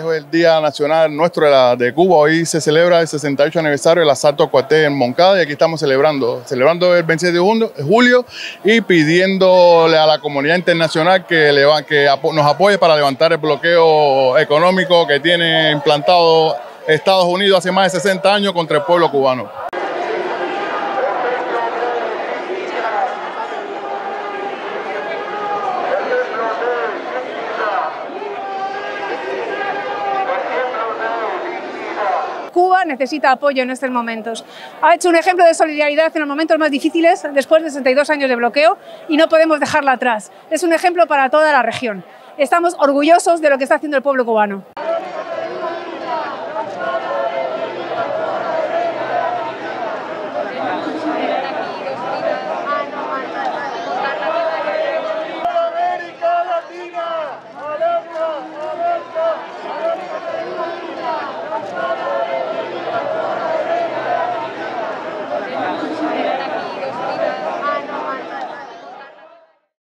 es el Día Nacional nuestro de, Cuba. Hoy se celebra el 68 aniversario del asalto a cuartel en Moncada y aquí estamos celebrando, celebrando el 27 de julio y pidiéndole a la comunidad internacional que, que nos apoye para levantar el bloqueo económico que tiene implantado Estados Unidos hace más de 60 años contra el pueblo cubano. Necesita apoyo en estos momentos. Ha hecho un ejemplo de solidaridad en los momentos más difíciles, después de 62 años de bloqueo, y no podemos dejarla atrás. Es un ejemplo para toda la región. Estamos orgullosos de lo que está haciendo el pueblo cubano.